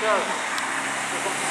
第二个。